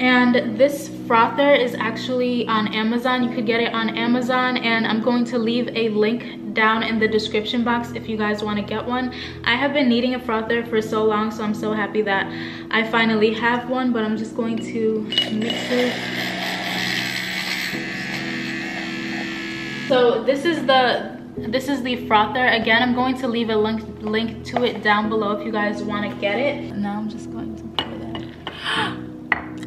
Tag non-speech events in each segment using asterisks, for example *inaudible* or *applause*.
and this frother is actually on amazon. You could get it on amazon and i'm going to leave a link down in the description box if you guys want to get one. I have been needing a frother for so long so i'm so happy that i finally have one but i'm just going to mix it. So this is the this is the frother again i'm going to leave a link link to it down below if you guys want to get it. Now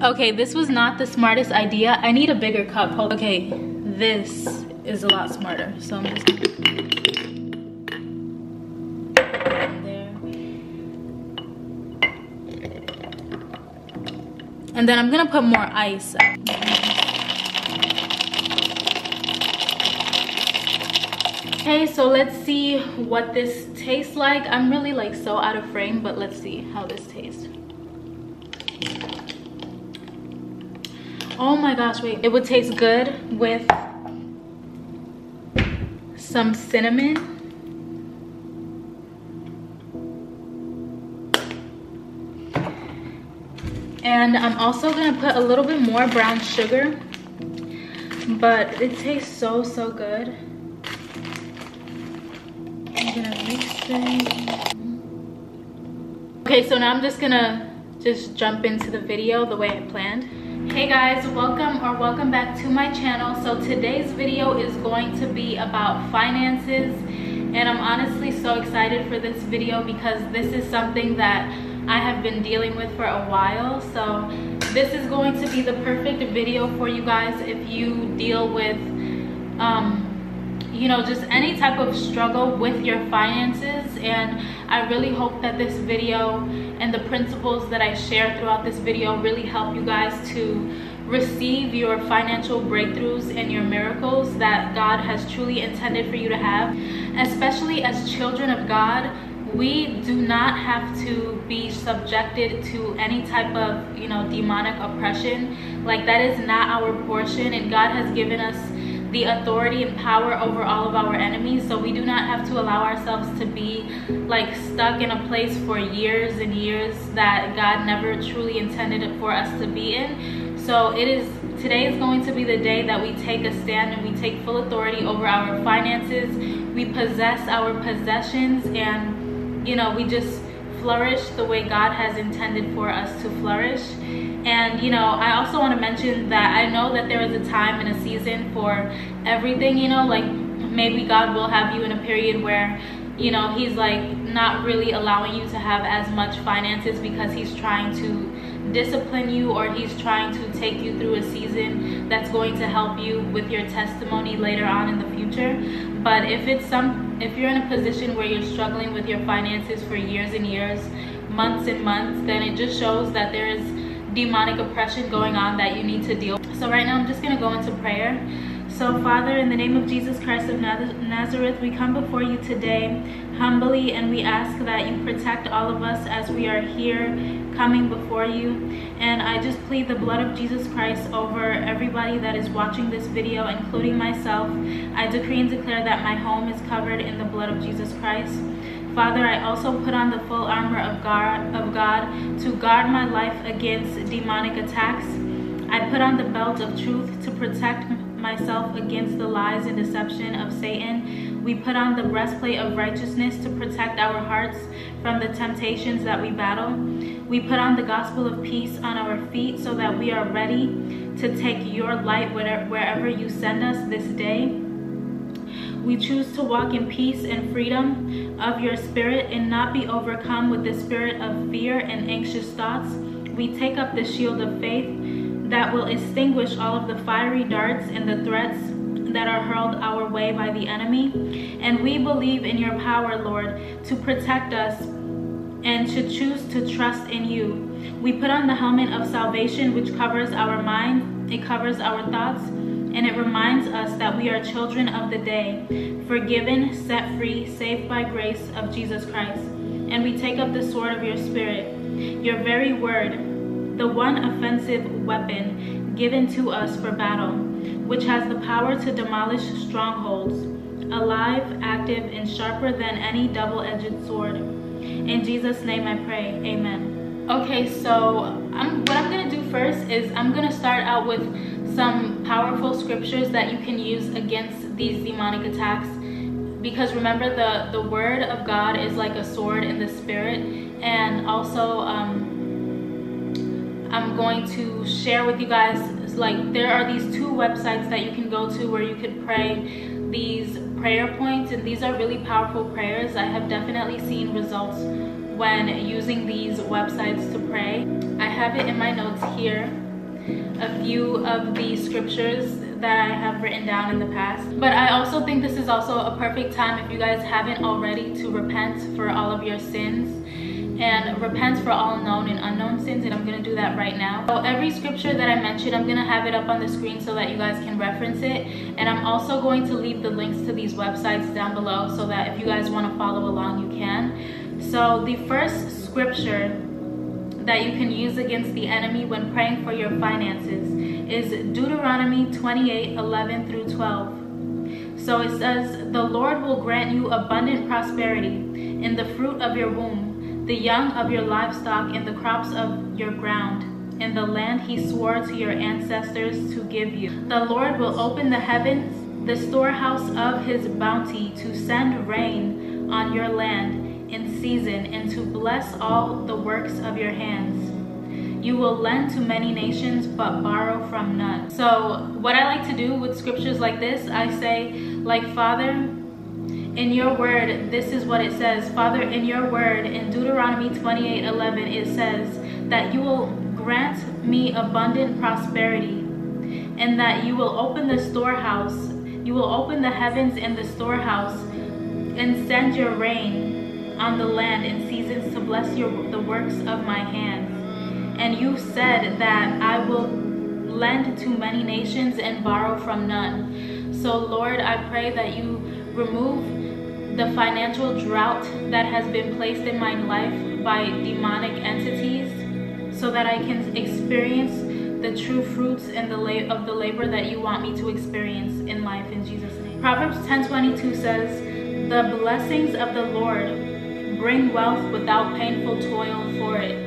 Okay, this was not the smartest idea. I need a bigger cup. Okay, this is a lot smarter. So I'm just. And then I'm gonna put more ice. Okay, so let's see what this tastes like. I'm really like so out of frame, but let's see how this tastes. Oh my gosh wait. It would taste good with some cinnamon. And i'm also gonna put a little bit more brown sugar but it tastes so so good. I'm gonna mix it okay so now i'm just gonna just jump into the video the way i planned hey guys welcome or welcome back to my channel. So today's video is going to be about finances and i'm honestly so excited for this video because this is something that i have been dealing with for a while. So this is going to be the perfect video for you guys if you deal with um, you know just any type of struggle with your finances. And i really hope that this video and the principles that i share throughout this video really help you guys to receive your financial breakthroughs and your miracles that god has truly intended for you to have. Especially as children of god we do not have to be subjected to any type of you know demonic oppression. Like that is not our portion and god has given us the authority and power over all of our enemies. So we do not have to allow ourselves to be like stuck in a place for years and years that god never truly intended for us to be in. So it is today is going to be the day that we take a stand and we take full authority over our finances. We possess our possessions and you know we just flourish the way god has intended for us to flourish and you know i also want to mention that i know that there is a time and a season for everything you know like maybe god will have you in a period where you know he's like not really allowing you to have as much finances because he's trying to discipline you or he's trying to take you through a season that's going to help you with your testimony later on in the future. But if it's some if you're in a position where you're struggling with your finances for years and years months and months then it just shows that there is demonic oppression going on that you need to deal with. So right now I'm just going to go into prayer. So Father, in the name of Jesus Christ of Nazareth, we come before you today humbly and we ask that you protect all of us as we are here coming before you. And I just plead the blood of Jesus Christ over everybody that is watching this video, including myself. I decree and declare that my home is covered in the blood of Jesus Christ. Father, I also put on the full armor of God, of God to guard my life against demonic attacks. I put on the belt of truth to protect myself against the lies and deception of Satan. We put on the breastplate of righteousness to protect our hearts from the temptations that we battle. We put on the gospel of peace on our feet so that we are ready to take your light wherever you send us this day. We choose to walk in peace and freedom of your spirit and not be overcome with the spirit of fear and anxious thoughts. We take up the shield of faith that will extinguish all of the fiery darts and the threats that are hurled our way by the enemy. And we believe in your power, Lord, to protect us and to choose to trust in you. We put on the helmet of salvation, which covers our mind, it covers our thoughts, and it reminds us that we are children of the day, forgiven, set free, saved by grace of Jesus Christ. And we take up the sword of your spirit, your very word, the one offensive weapon given to us for battle, which has the power to demolish strongholds, alive, active, and sharper than any double-edged sword. In Jesus' name I pray, amen. Okay, so I'm, what I'm gonna do first is I'm going to start out with some powerful scriptures that you can use against these demonic attacks. Because remember the the word of God is like a sword in the spirit. And also um, I'm going to share with you guys like there are these two websites that you can go to where you could pray these prayer points. And these are really powerful prayers. I have definitely seen results when using these websites to pray. I have it in my notes here a few of the scriptures that I have written down in the past. But I also think this is also a perfect time if you guys haven't already to repent for all of your sins and repent for all known and unknown sins and I'm going to do that right now. So every scripture that I mentioned, I'm going to have it up on the screen so that you guys can reference it. And I'm also going to leave the links to these websites down below so that if you guys want to follow along, you can. So the first scripture that you can use against the enemy when praying for your finances is Deuteronomy 28, 11 through 12. So it says, The Lord will grant you abundant prosperity in the fruit of your womb, the young of your livestock, and the crops of your ground, in the land he swore to your ancestors to give you. The Lord will open the heavens, the storehouse of his bounty, to send rain on your land season, and to bless all the works of your hands. You will lend to many nations, but borrow from none. So what I like to do with scriptures like this, I say, like, Father, in your word, this is what it says. Father, in your word, in Deuteronomy 28, 11, it says that you will grant me abundant prosperity and that you will open the storehouse. You will open the heavens and the storehouse and send your rain on the land in seasons to bless your, the works of my hands. And you said that I will lend to many nations and borrow from none. So, Lord, I pray that you remove the financial drought that has been placed in my life by demonic entities so that I can experience the true fruits and the la- of the labor that you want me to experience in life in Jesus name. Proverbs 10:22 says, "The blessings of the Lord bring wealth without painful toil for it."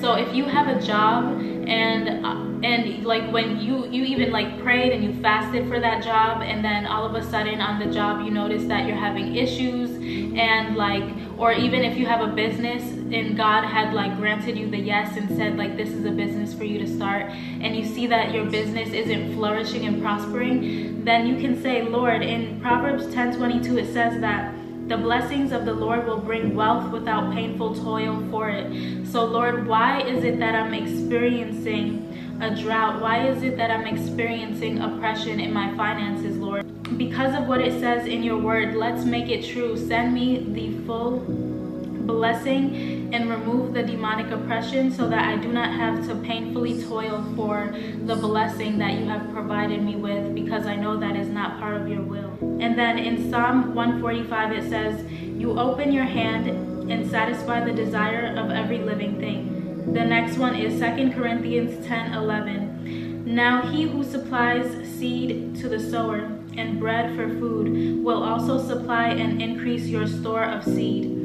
So if you have a job and uh, and like when you you even like prayed and you fasted for that job and then all of a sudden on the job you notice that you're having issues and like or even if you have a business and God had like granted you the yes and said like this is a business for you to start and you see that your business isn't flourishing and prospering then you can say Lord in Proverbs 10:22 it says that the blessings of the Lord will bring wealth without painful toil for it. So, Lord, why is it that I'm experiencing a drought? Why is it that I'm experiencing oppression in my finances, Lord? Because of what it says in your word, let's make it true. Send me the full blessing and remove the demonic oppression so that I do not have to painfully toil for the blessing that you have provided me with because I know that is not part of your will. And then in Psalm 145 it says, You open your hand and satisfy the desire of every living thing. The next one is 2 Corinthians 10 11. Now he who supplies seed to the sower and bread for food will also supply and increase your store of seed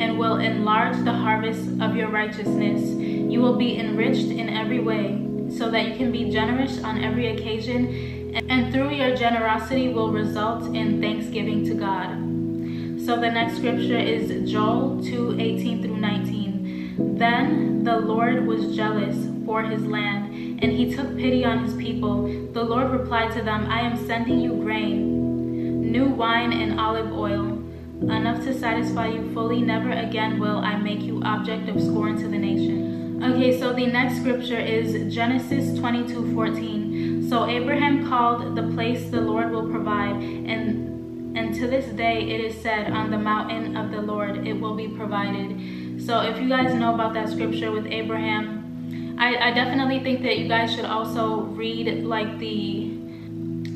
and will enlarge the harvest of your righteousness. You will be enriched in every way, so that you can be generous on every occasion, and through your generosity will result in thanksgiving to God. So the next scripture is Joel 2 18 through 19. Then the Lord was jealous for his land, and he took pity on his people. The Lord replied to them, I am sending you grain, new wine, and olive oil enough to satisfy you fully. Never again will I make you object of scorn to the nation. Okay, so the next scripture is Genesis 22 14. So Abraham called the place the Lord will provide, and and to this day it is said, On the mountain of the Lord it will be provided. So if you guys know about that scripture with Abraham, I, I definitely think that you guys should also read like the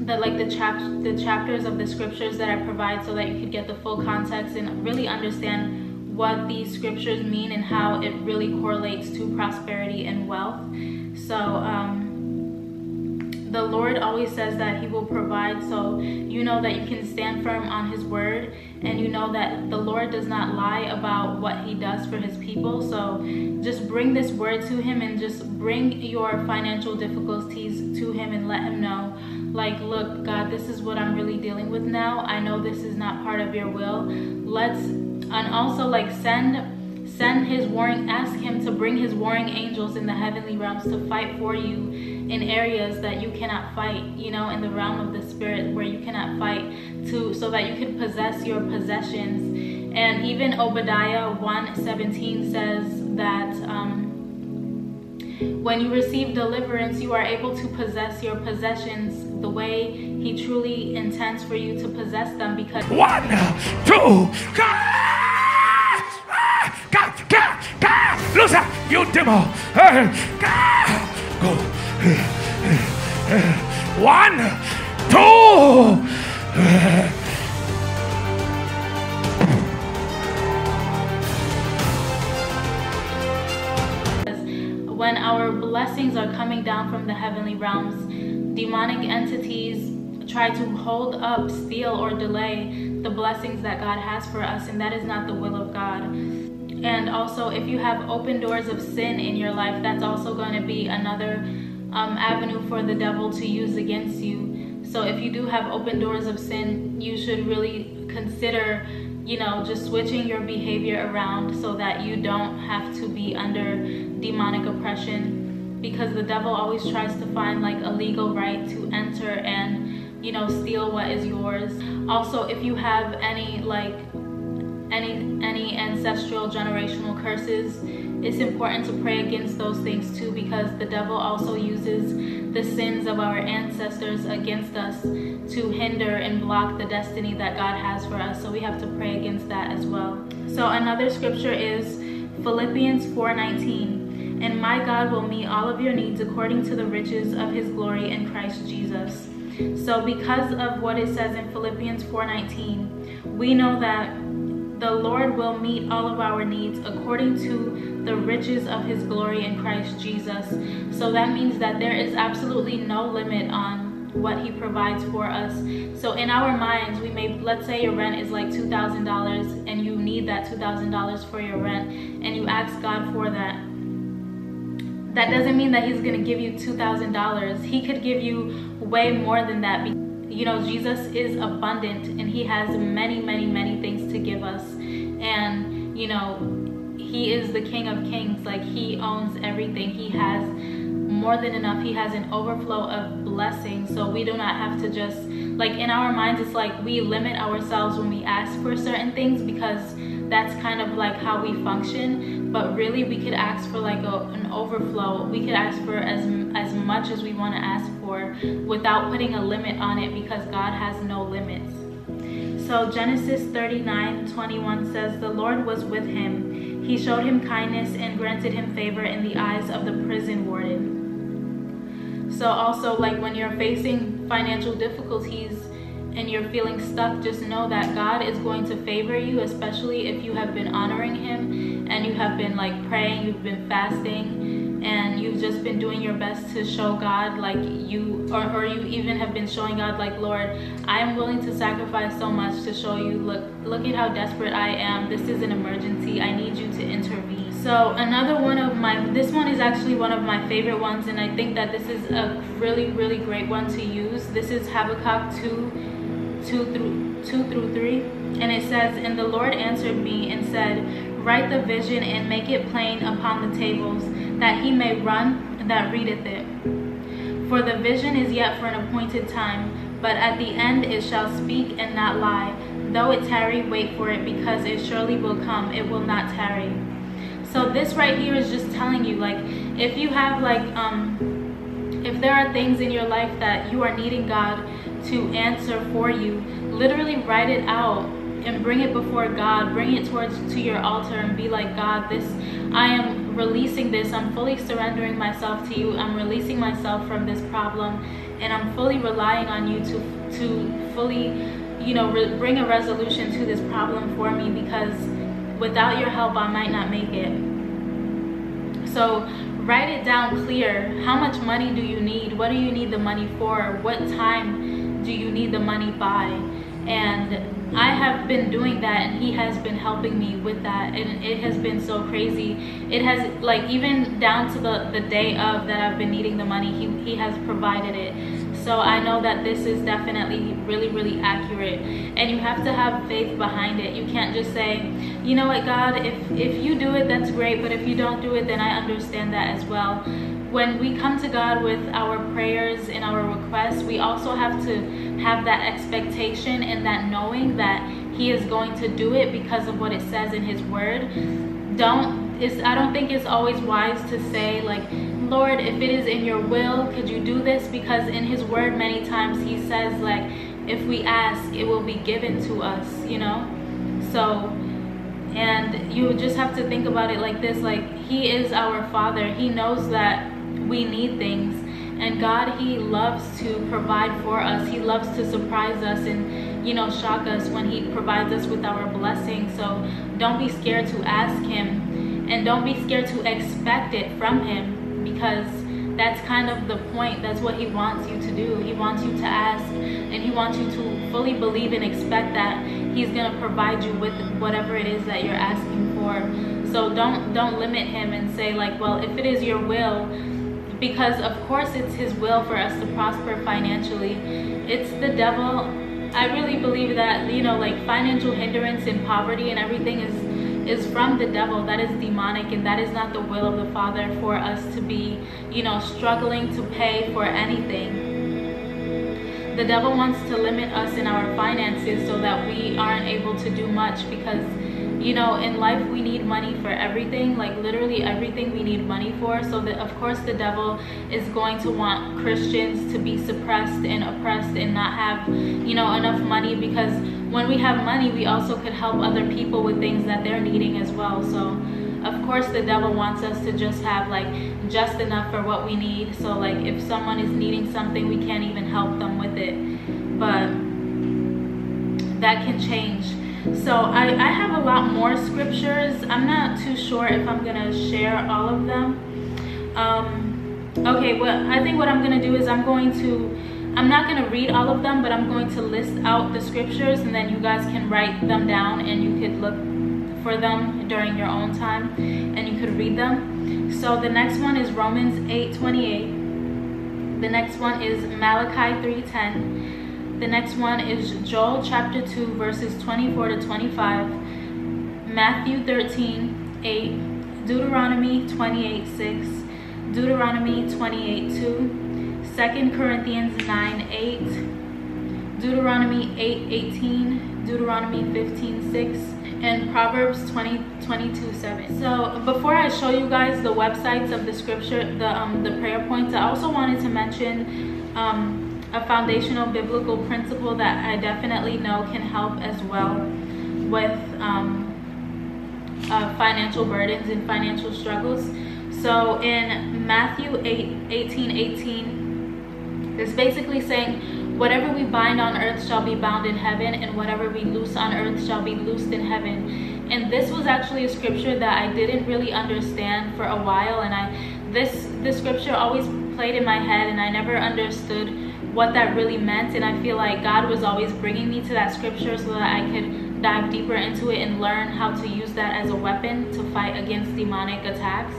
the like the chap the chapters of the scriptures that I provide so that you could get the full context and really understand what these scriptures mean and how it really correlates to prosperity and wealth. So um, the Lord always says that He will provide, so you know that you can stand firm on His word and you know that the Lord does not lie about what he does for his people. So just bring this word to him and just bring your financial difficulties to him and let him know like look God this is what I'm really dealing with now. I know this is not part of your will. Let's and also like send send his warring ask him to bring his warring angels in the heavenly realms to fight for you in areas that you cannot fight you know in the realm of the spirit where you cannot fight to so that you can possess your possessions and even obadiah 1:17 says that um, when you receive deliverance you are able to possess your possessions the way he truly intends for you to possess them because one two Loser, you demo. Go. One, two. When our blessings are coming down from the heavenly realms, demonic entities try to hold up, steal, or delay the blessings that God has for us, and that is not the will of God. And also, if you have open doors of sin in your life, that's also going to be another um, avenue for the devil to use against you. So if you do have open doors of sin, you should really consider, you know, just switching your behavior around so that you don't have to be under demonic oppression because the devil always tries to find like a legal right to enter and, you know, steal what is yours. Also, if you have any like any any ancestral generational curses it's important to pray against those things too because the devil also uses the sins of our ancestors against us to hinder and block the destiny that God has for us. So we have to pray against that as well. So another scripture is Philippians 4:19 and my God will meet all of your needs according to the riches of his glory in Christ Jesus so because of what it says in Philippians 4:19 we know that the Lord will meet all of our needs according to the riches of his glory in Christ Jesus. So that means that there is absolutely no limit on what he provides for us. So in our minds, we may, let's say your rent is like $2,000 and you need that $2,000 for your rent and you ask God for that. That doesn't mean that he's gonna give you $2,000. He could give you way more than that you know jesus is abundant and he has many many many things to give us. And you know he is the king of kings. Like he owns everything. He has more than enough. He has an overflow of blessings. So we do not have to just like in our minds it's like we limit ourselves when we ask for certain things because that's kind of like how we function. But really we could ask for like a, an overflow. We could ask for as as much as we want to ask for without putting a limit on it because god has no limits. So genesis 39 21 says the lord was with him. He showed him kindness and granted him favor in the eyes of the prison warden. So also like when you're facing financial difficulties and you're feeling stuck, just know that God is going to favor you, especially if you have been honoring Him and you have been like praying, you've been fasting, and you've just been doing your best to show God like you, or, or you even have been showing God like, Lord, I am willing to sacrifice so much to show you, look, look at how desperate I am. This is an emergency. I need you to intervene. So another one of my, this one is actually one of my favorite ones, and I think that this is a really, really great one to use. This is Habakkuk 2, 2 through 2 through 3 and it says and the lord answered me and said write the vision and make it plain upon the tables that he may run that readeth it. For the vision is yet for an appointed time but at the end it shall speak and not lie. Though it tarry wait for it because it surely will come. It will not tarry so this right here is just telling you like if you have like um if there are things in your life that you are needing god to answer for you. Literally write it out and bring it before God. Bring it towards to your altar and be like, God, this I am releasing this. I'm fully surrendering myself to you. I'm releasing myself from this problem and I'm fully relying on you to to fully, you know, bring a resolution to this problem for me because without your help, I might not make it. So write it down clear. How much money do you need? What do you need the money for? What time do you need the money by? And I have been doing that and he has been helping me with that and it has been so crazy. It has like even down to the, the day of that I've been needing the money, he, he has provided it. So I know that this is definitely really, really accurate. And you have to have faith behind it. You can't just say, you know what, God, if, if you do it, that's great. But if you don't do it, then I understand that as well when we come to God with our prayers and our requests, we also have to have that expectation and that knowing that He is going to do it because of what it says in His Word. Don't, it's, I don't think it's always wise to say, like, Lord, if it is in your will, could you do this? Because in His Word, many times He says, like, if we ask, it will be given to us, you know? So, and you just have to think about it like this like he is our father he knows that we need things. And God, He loves to provide for us. He loves to surprise us and, you know, shock us when He provides us with our blessing. So don't be scared to ask Him and don't be scared to expect it from Him because that's kind of the point. That's what He wants you to do. He wants you to ask and He wants you to fully believe and expect that He's going to provide you with whatever it is that you're asking for. So don't don't limit him and say like, well, if it is your will, because of course it's his will for us to prosper financially it's the devil i really believe that you know like financial hindrance and poverty and everything is is from the devil that is demonic and that is not the will of the father for us to be you know struggling to pay for anything. The devil wants to limit us in our finances so that we aren't able to do much because you know in life we need money for everything like literally everything we need money for. So that of course the devil is going to want christians to be suppressed and oppressed and not have you know enough money because when we have money we also could help other people with things that they're needing as well. So of course the devil wants us to just have like just enough for what we need. So like if someone is needing something we can't even help them with it. But that can change so I, I have a lot more scriptures. I'm not too sure if I'm gonna share all of them. Um, okay, well, I think what I'm gonna do is I'm going to, I'm not gonna read all of them, but I'm going to list out the scriptures and then you guys can write them down and you could look for them during your own time and you could read them. So the next one is Romans 8, 28. The next one is Malachi 3.10. The next one is Joel chapter 2, verses 24 to 25, Matthew 13, 8, Deuteronomy 28, 6, Deuteronomy 28, 2, 2 Corinthians 9, 8, Deuteronomy 8, 18, Deuteronomy 15, 6, and Proverbs 20, 22, 7. So before I show you guys the websites of the scripture, the, um, the prayer points, I also wanted to mention um, a foundational biblical principle that I definitely know can help as well with um, uh, financial burdens and financial struggles. So in Matthew 8, 18, 18, it's basically saying, whatever we bind on earth shall be bound in heaven, and whatever we loose on earth shall be loosed in heaven. And this was actually a scripture that I didn't really understand for a while, and I this this scripture always played in my head, and I never understood what that really meant and I feel like God was always bringing me to that scripture so that I could dive deeper into it and learn how to use that as a weapon to fight against demonic attacks.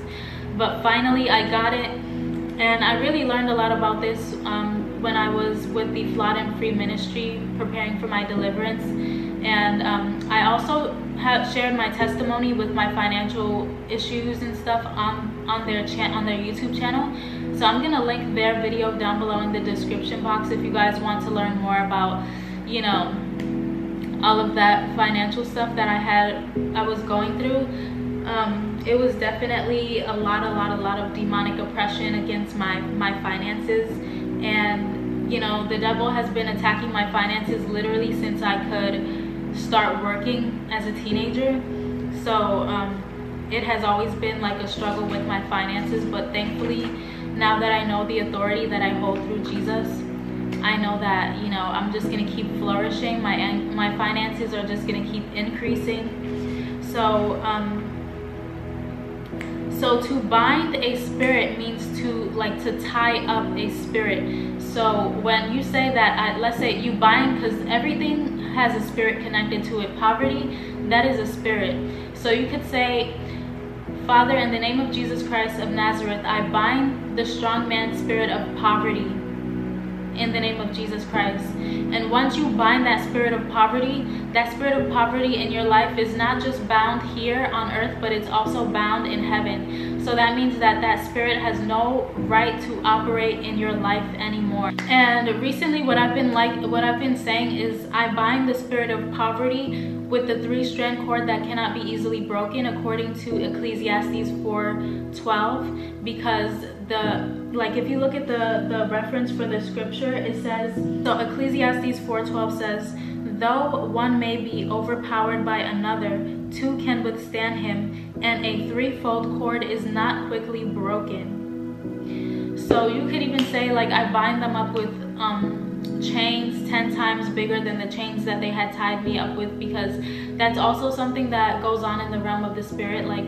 But finally I got it and I really learned a lot about this um, when I was with the Flawed and Free Ministry preparing for my deliverance. And um, I also have shared my testimony with my financial issues and stuff on on their chat on their YouTube channel so I'm gonna link their video down below in the description box if you guys want to learn more about, you know, all of that financial stuff that I had, I was going through. Um, it was definitely a lot, a lot, a lot of demonic oppression against my, my finances. And, you know, the devil has been attacking my finances literally since I could start working as a teenager. So, um, it has always been like a struggle with my finances, but thankfully, now that I know the authority that I hold through Jesus, I know that, you know, I'm just going to keep flourishing. My my finances are just going to keep increasing. So, um, so to bind a spirit means to like to tie up a spirit. So when you say that, I, let's say you bind, because everything has a spirit connected to it. Poverty, that is a spirit. So you could say, Father, in the name of Jesus Christ of Nazareth, I bind the strong man spirit of poverty in the name of Jesus Christ. And once you bind that spirit of poverty, that spirit of poverty in your life is not just bound here on earth, but it's also bound in heaven. So that means that that spirit has no right to operate in your life anymore. And recently what I've been like what I've been saying is I bind the spirit of poverty with the three strand cord that cannot be easily broken according to Ecclesiastes 4:12 because the like if you look at the the reference for the scripture it says so Ecclesiastes 4:12 says though one may be overpowered by another two can withstand him and a threefold cord is not quickly broken. So you could even say like I bind them up with um chains 10 times bigger than the chains that they had tied me up with because that's also something that goes on in the realm of the spirit like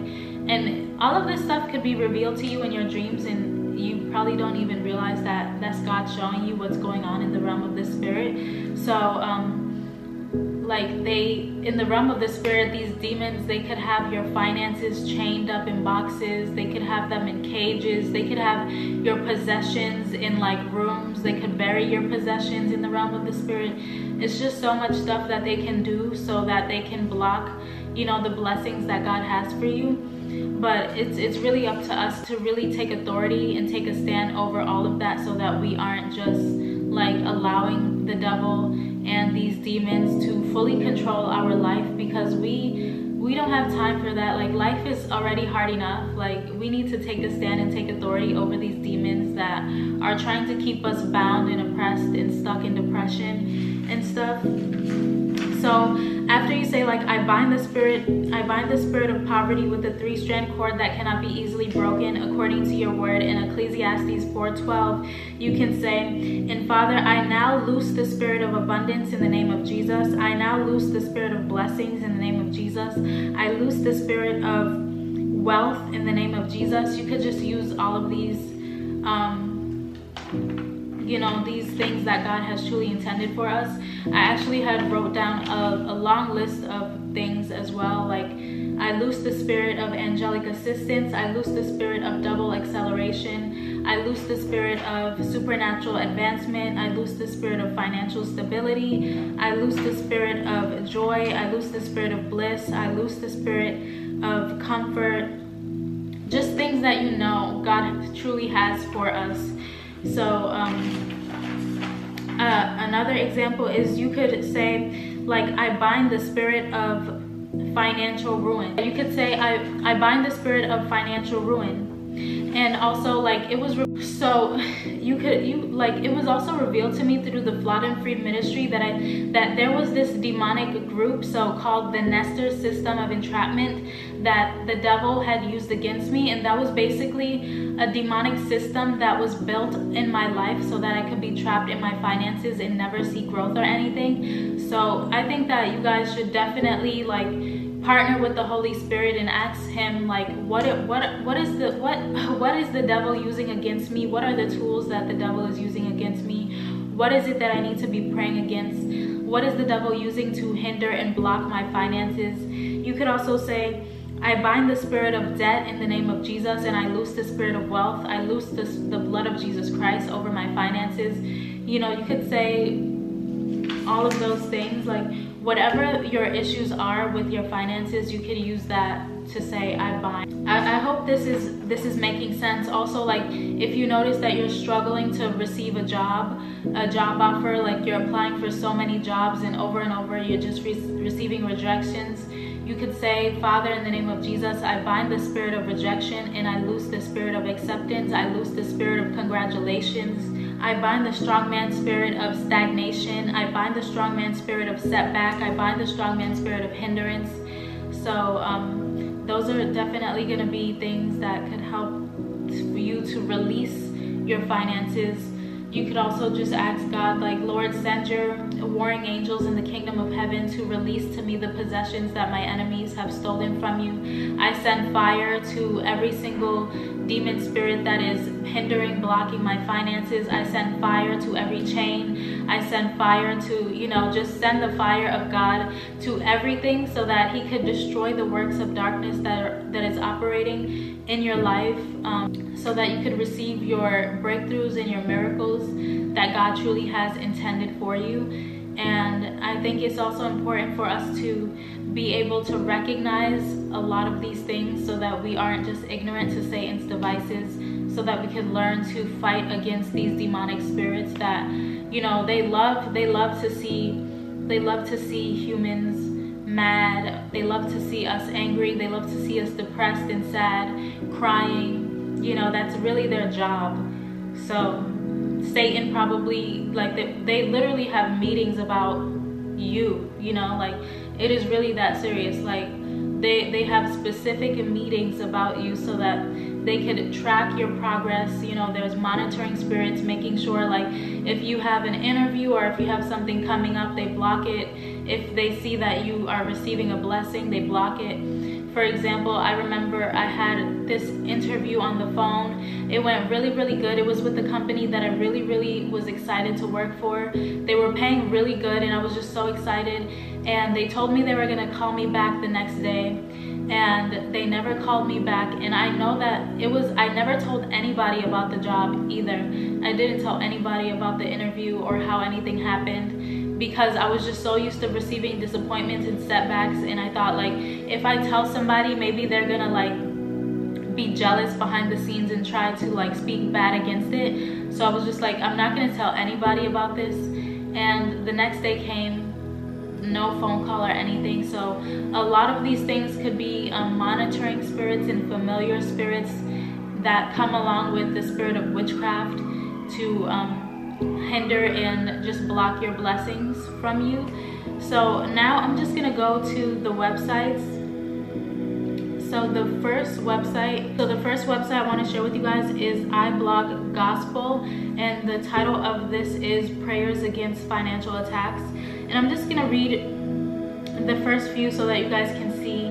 and all of this stuff could be revealed to you in your dreams and you probably don't even realize that that's God showing you what's going on in the realm of the spirit. So um like they in the realm of the spirit these demons they could have your finances chained up in boxes they could have them in cages they could have your possessions in like rooms they could bury your possessions in the realm of the spirit. It's just so much stuff that they can do so that they can block you know the blessings that god has for you. But it's it's really up to us to really take authority and take a stand over all of that so that we aren't just like allowing the devil and these demons to fully control our life because we we don't have time for that. Like life is already hard enough. Like we need to take a stand and take authority over these demons that are trying to keep us bound and oppressed and stuck in depression and stuff say like I bind the spirit, I bind the spirit of poverty with the three strand cord that cannot be easily broken according to your word in Ecclesiastes 4:12, you can say, and Father, I now loose the spirit of abundance in the name of Jesus. I now loose the spirit of blessings in the name of Jesus. I loose the spirit of wealth in the name of Jesus. You could just use all of these um, you know these things that god has truly intended for us. I actually had wrote down a, a long list of things as well like i loose the spirit of angelic assistance. I loose the spirit of double acceleration. I loose the spirit of supernatural advancement. I loose the spirit of financial stability. I loose the spirit of joy. I loose the spirit of bliss. I loose the spirit of comfort. Just things that you know god truly has for us so um, uh, another example is you could say like I bind the spirit of financial ruin. You could say I, I bind the spirit of financial ruin and also like it was so you could you like it was also revealed to me through the Flawed and ministry that I that there was this demonic group so called the Nestor system of entrapment that the devil had used against me. And that was basically a demonic system that was built in my life so that I could be trapped in my finances and never see growth or anything. So I think that you guys should definitely like partner with the Holy Spirit and ask him like what what what is the what *laughs* what is the devil using against me? What are the tools that the devil is using against me? What is it that I need to be praying against? What is the devil using to hinder and block my finances? You could also say I bind the spirit of debt in the name of Jesus and I loose the spirit of wealth. I loose the, the blood of Jesus Christ over my finances. You know, you could say all of those things like whatever your issues are with your finances you could use that to say i bind. I, I, hope this is this is making sense. Also like if you notice that you're struggling to receive a job a job offer like you're applying for so many jobs and over and over you're just re receiving rejections you could say father in the name of jesus i bind the spirit of rejection and i loose the spirit of acceptance. I loose the spirit of congratulations I bind the strong man spirit of stagnation. I bind the strong man spirit of setback. I bind the strong man spirit of hindrance. So um, those are definitely going to be things that could help for you to release your finances you could also just ask God, like, Lord, send your warring angels in the kingdom of heaven to release to me the possessions that my enemies have stolen from you. I send fire to every single demon spirit that is hindering, blocking my finances. I send fire to every chain. I send fire to, you know, just send the fire of God to everything so that He could destroy the works of darkness that are, that is operating in your life, um, so that you could receive your breakthroughs and your miracles that God truly has intended for you. And I think it's also important for us to be able to recognize a lot of these things so that we aren't just ignorant to Satan's devices, so that we can learn to fight against these demonic spirits that, you know, they love they love to see they love to see humans mad. They love to see us angry. They love to see us depressed and sad, crying. You know, that's really their job. So Satan probably like they, they literally have meetings about you, you know, like it is really that serious. Like they they have specific meetings about you so that they could track your progress you know? There's monitoring spirits making sure like if you have an interview or if you have something coming up they block it. If they see that you are receiving a blessing they block it for example i remember i had this interview on the phone. It went really really good. It was with a company that i really really was excited to work for. They were paying really good and i was just so excited. And they told me they were going to call me back the next day and they never called me back. And i know that it was i never told anybody about the job either. I didn't tell anybody about the interview or how anything happened because i was just so used to receiving disappointments and setbacks and i thought like if i tell somebody maybe they're gonna like be jealous behind the scenes and try to like speak bad against it so i was just like i'm not gonna tell anybody about this and the next day came no phone call or anything. So a lot of these things could be um, monitoring spirits and familiar spirits that come along with the spirit of witchcraft to um, hinder and just block your blessings from you. So now I'm just gonna go to the websites. So the first website, so the first website I want to share with you guys is iBlog Gospel, and the title of this is Prayers Against Financial Attacks. And I'm just gonna read the first few so that you guys can see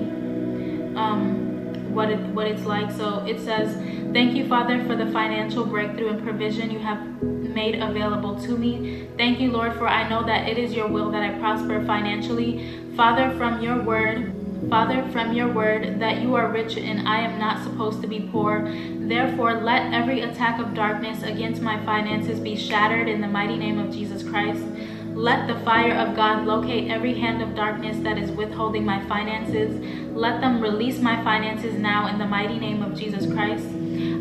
um, what it what it's like. So it says, "Thank you, Father, for the financial breakthrough and provision you have made available to me. Thank you, Lord, for I know that it is your will that I prosper financially. Father, from your word." Father, from your word that you are rich and I am not supposed to be poor. Therefore, let every attack of darkness against my finances be shattered in the mighty name of Jesus Christ. Let the fire of God locate every hand of darkness that is withholding my finances. Let them release my finances now in the mighty name of Jesus Christ.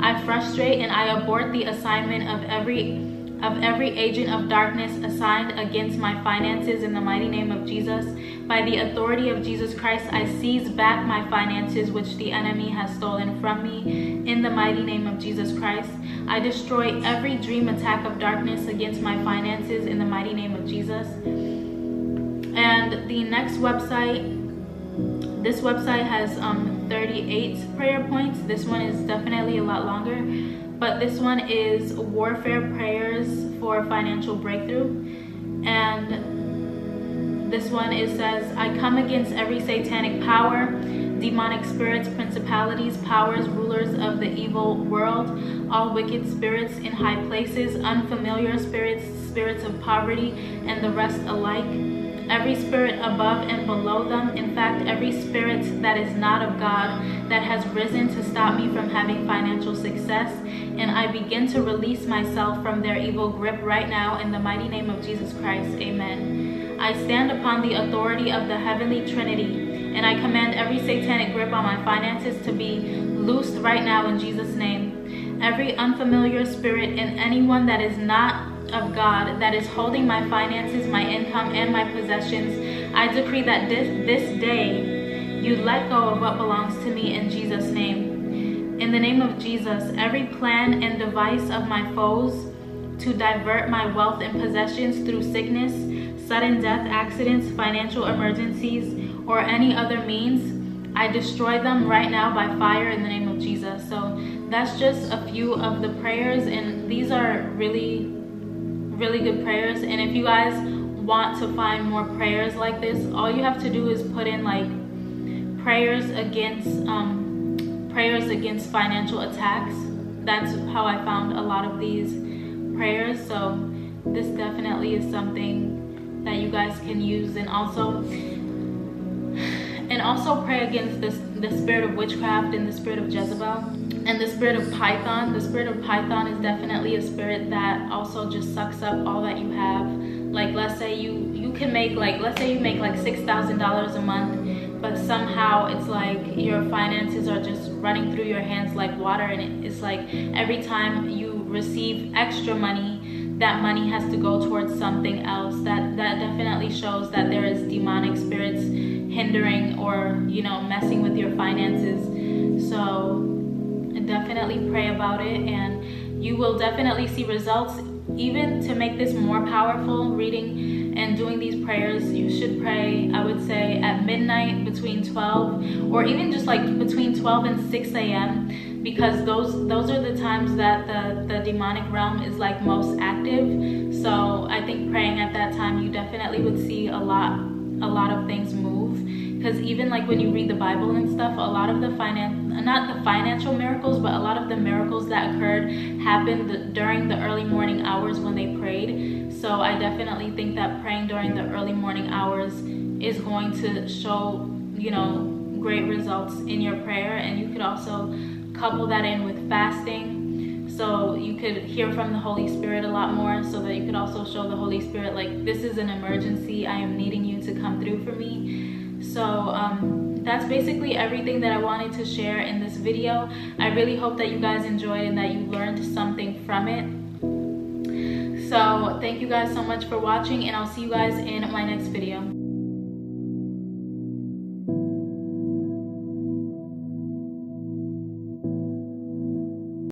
I frustrate and I abort the assignment of every of every agent of darkness assigned against my finances in the mighty name of Jesus. By the authority of Jesus Christ, I seize back my finances which the enemy has stolen from me in the mighty name of Jesus Christ. I destroy every dream attack of darkness against my finances in the mighty name of Jesus. And the next website, this website has um, 38 prayer points. This one is definitely a lot longer, but this one is warfare prayers for financial breakthrough. And this one, it says, I come against every satanic power, demonic spirits, principalities, powers, rulers of the evil world, all wicked spirits in high places, unfamiliar spirits, spirits of poverty, and the rest alike. Every spirit above and below them, in fact, every spirit that is not of God that has risen to stop me from having financial success, and I begin to release myself from their evil grip right now in the mighty name of Jesus Christ. Amen. I stand upon the authority of the heavenly Trinity and I command every satanic grip on my finances to be loosed right now in Jesus' name. Every unfamiliar spirit and anyone that is not of God that is holding my finances, my income, and my possessions, I decree that this, this day you let go of what belongs to me in Jesus' name. In the name of Jesus, every plan and device of my foes to divert my wealth and possessions through sickness, sudden death, accidents, financial emergencies, or any other means, I destroy them right now by fire in the name of Jesus. So that's just a few of the prayers, and these are really really good prayers. And if you guys want to find more prayers like this, all you have to do is put in like prayers against um, prayers against financial attacks. That's how I found a lot of these prayers. So this definitely is something that you guys can use and also and also pray against this the spirit of witchcraft and the spirit of Jezebel and the spirit of Python. The spirit of Python is definitely a spirit that also just sucks up all that you have. Like let's say you you can make like let's say you make like six thousand dollars a month, but somehow it's like your finances are just running through your hands like water, and it's like every time you receive extra money that money has to go towards something else that that definitely shows that there is demonic spirits hindering or you know messing with your finances so definitely pray about it and you will definitely see results. Even to make this more powerful reading and doing these prayers you should pray i would say at midnight between 12 or even just like between 12 and 6 a.m because those those are the times that the the demonic realm is like most active. So i think praying at that time you definitely would see a lot a lot of things move because even like when you read the bible and stuff a lot of the finance not the financial miracles but a lot of the miracles that occurred happened during the early morning hours when they prayed. So i definitely think that praying during the early morning hours is going to show you know great results in your prayer. And you could also couple that in with fasting. So you could hear from the holy spirit a lot more so that you could also show the holy spirit like this is an emergency. I am needing you to come through for me. So um, that's basically everything that i wanted to share in this video. I really hope that you guys enjoyed and that you learned something from it. So thank you guys so much for watching and i'll see you guys in my next video